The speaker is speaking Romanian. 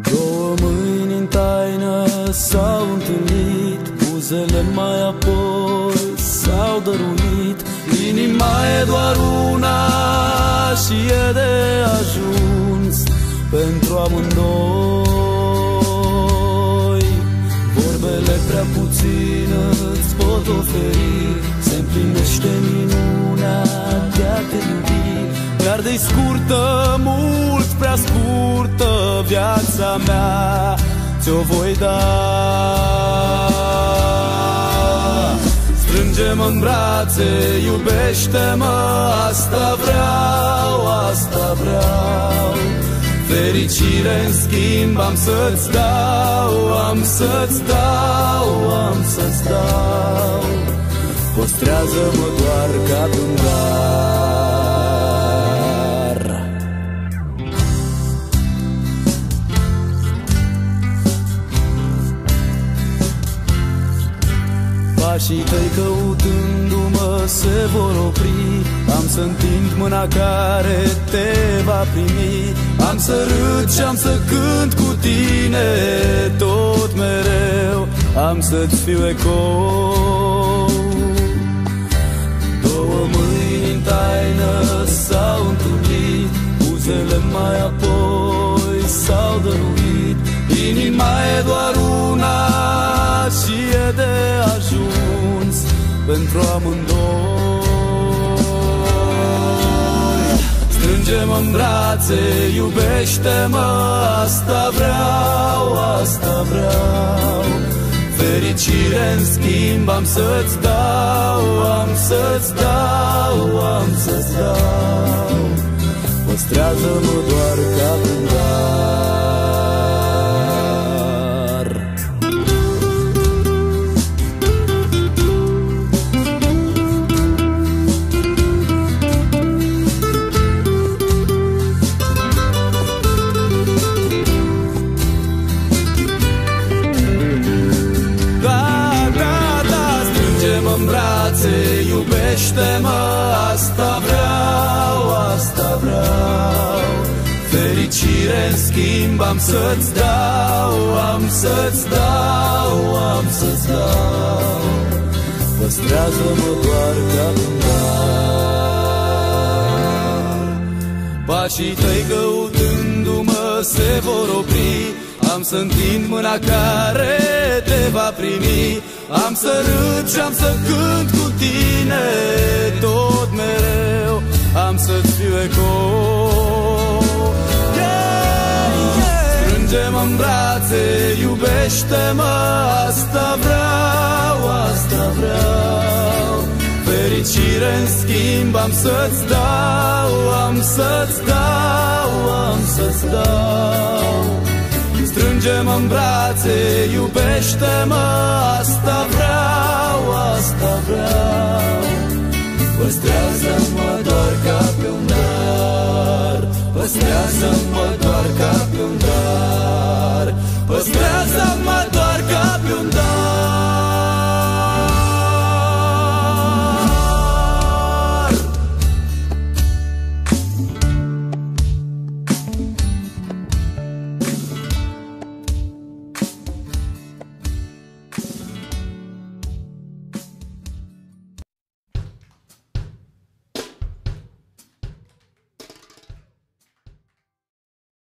Două mâini în taină s-au întâlnit Buzele mai apoi s-au dăruit Inima e doar una și e de ajuns Pentru amândoi. Vorbele prea puțin îți pot oferi Se împlinește minunea de a te iubi. Chiar de scurtă, mult prea scurtă viața mea ți-o voi da. Strânge-mă în brațe, iubește-mă, asta vreau, asta vreau. Fericire în schimb am să-ți dau, am să-ți dau, am să-ți dau. Păstrează-mă doar ca un Pașii tăi căutându-mă se vor opri. Am să întind mâna care te va primi. Am să râd și am să cânt cu tine tot mereu. Am să-ți fiu ecou. Două mâini în taină s-au întâlnit Buzele mai apoi s-au dăruit. Inima e doar una și e de ajuns pentru amândoi. Strângem în brațe, iubește-mă, asta vreau, asta vreau. Fericire în schimb am să-ți dau, am să-ți dau, am să-ți dau. Păstrează-mă doar ca un Iubește-mă, asta vreau, asta vreau. Fericire în schimb am să-ți dau, am să-ți dau, am să-ți dau. Păstrează-mă doar ca un dar Pașii tăi căutându-mă se vor opri. Am să întind mâna care te va primi Am să râd și am să cânt cu tine tot mereu. Am să-ți fiu ecou yeah, yeah. Strângem în brațe, iubește-mă Asta vreau, asta vreau. Fericire în schimb am să-ți dau Am să-ți dau, am să-ți dau. Strângem în brațe, iubește-mă Asta Păstrează-mă doar ca pe un dar. Păstrează